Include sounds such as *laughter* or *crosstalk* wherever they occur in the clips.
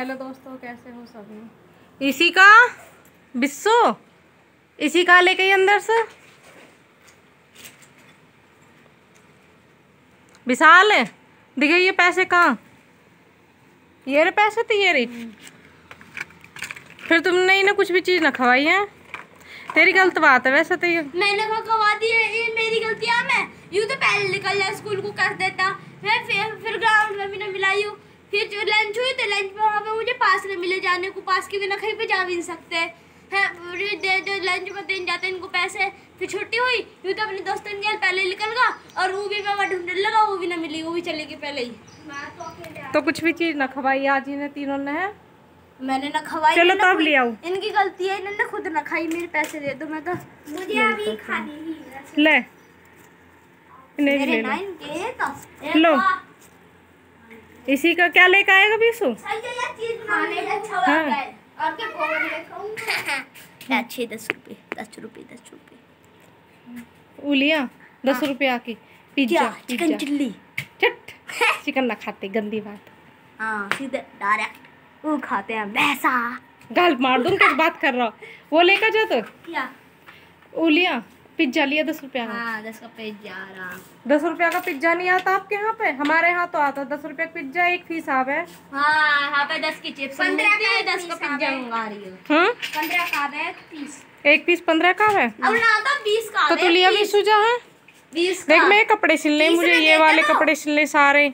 Hello दोस्तों कैसे हो सभी? इसी का? बिस्सो इसी का लेके ही अंदर से। विशाल है दिखे ये पैसे कहाँ? ये रे पैसे तो ये रे। फिर तुमने इन्हें कुछ भी चीज़ ना खवाई है? तेरी गलत बात है वैसे तो ये। मैंने कहा खवा दी है ये मेरी गलती है मैं यूँ तो पहले निकल जाए स्कूल को कर देता। मैं फिर फिर ग्राउंड में भी ना मिलाई हूँ। फिर लंच हुई तो लंच में वहाँ पे मुझे पास में मिले जाने को पास के बिना कहीं पे जा भी नहीं सकते। है लंच में देने जाते इनको पैसे। फिर छुट्टी हुई यूँ तो अपने दोस्तों के पहले निकल गया और वो भी मैं वहाँ ढूँढने लगा वो भी ना मिली वो भी चली गई पहले ही। तो कुछ भी चीज़ ना खवाई आज इन्हें तीनों ने है? मैंने ना खवाई चलो तब खुद- ले आओ। इनकी गलती है इन्होंने खुद ना खाई मेरे पैसे दे दो मैं तो मुझे अभी खानी ही ले। इन्हें मेरे ले लो। नाइन के तो लो। इसी का क्या लेकर आएगा बीसू। अच्छे *laughs* दस रुपए दस रुपए दस रुपए उलिया दस रुपया की पिज्जा चिकन चिल्ली चट चिकन ना खाते गंदी बात। हाँ सीधे डायरेक्ट वो खाते हैं भैंसा गाल मार दूँ कैसे बात कर रहा हो? वो लेकर जा तो। क्या? उलिया पिज्जा लिया दस रुपया का हाँ दस का पेज जा रहा। दस रुपया का पिज्जा नहीं आता आपके यहाँ पे? हमारे यहाँ तो आता दस रुपया का पिज्जा एक फ़ीस आप है। हाँ यहाँ पे दस की चिप्स पंद्रह दस का पिज्जा मंगा रही हो। पंद्रह का है तीस एक पीस पंद्रह का है? अब ना तो बीस का तो तू लिया भी सूझा है? देख मैं कपड़े सिलने मुझे ये वाले। कपड़े सिलने सारे।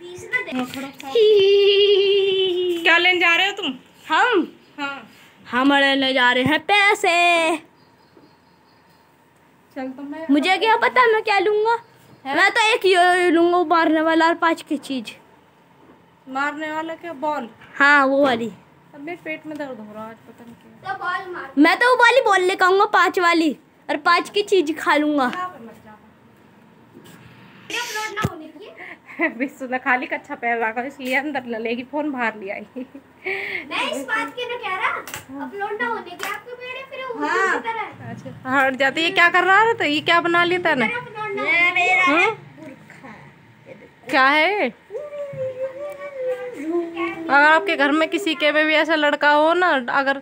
बीस ना दे क्या लेने जा रहे हो तुम? हम? हाँ। हम लेने जा रहे हैं पैसे। चल तो मैं मुझे क्या पता मैं क्या लूँगा? मैं तो एक ये लूँगा मारने वाला और पाँच की चीज़। मारने वाला क्या? बॉल? हाँ वो वाली। अब मेरे पेट में दर्द हो रहा है आज पता नहीं क्यों। मैं तो वो वाली बोल ले कहूँगा पाँच वाली और पाँच की चीज़ खा लूँगा। ने खाली कच्छा पैर रखा इसलिए अंदर न लेगी फ़ोन बाहर ले आई। मैं इस बात के ना कह रहा अपलोड ना होने के आपके मेरे फिर वो हाँ। तरह हट जाती ये क्या कर रहा है तो? ये क्या बना लिया तैने? ना हम्म? क्या है? अगर आपके घर में किसी के में भी ऐसा लड़का हो ना अगर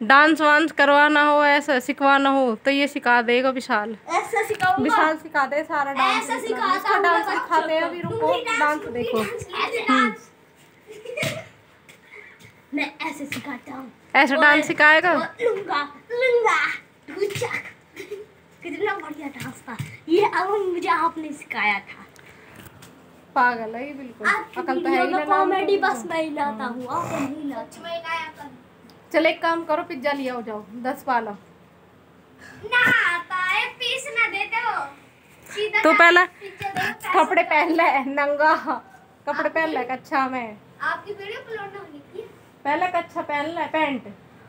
डांस वांस करवाना हो ऐसा सिखवाना हो तो ये सिखा देगा विशाल। विशाल सिखा दे सारा डांस। इसका डांस सिखाते हैं अभी रुको डांस देखो। मैं ऐसे सिखाता हूँ। ऐसा डांस सिखाएगा? लूँगा लूँगा। था। ये अब मुझे आपने सिखाया था। पागल है ये बिल्कुल। अकल तो है ही ना कॉमेडी। बस मैं। ही लाता हूँ आप नहीं लाते चल एक काम करो पिज्जा लिया हो जाओ दस वाला ना आता है पीस ना देते हो। सीधा तो पहला कपड़े पहन ले नंगा। कपड़े पहन ले कच्छा में। आपकी वीडियो अपलोड ना होनी थी पहले कच्छा पहन ले पैंट।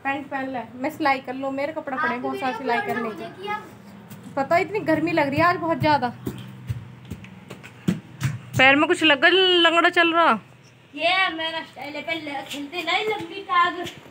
पैंट पहन ले। मैं सिलाई कर लूँ मेरे कपड़े पड़े बहुत सारा सिलाई करने के। पता इतनी गर्मी लग रही है आज बहुत ज़्यादा। पैर में कुछ लग लंगड़ा चल रहा। ये मेरा खेलते नहीं लंबी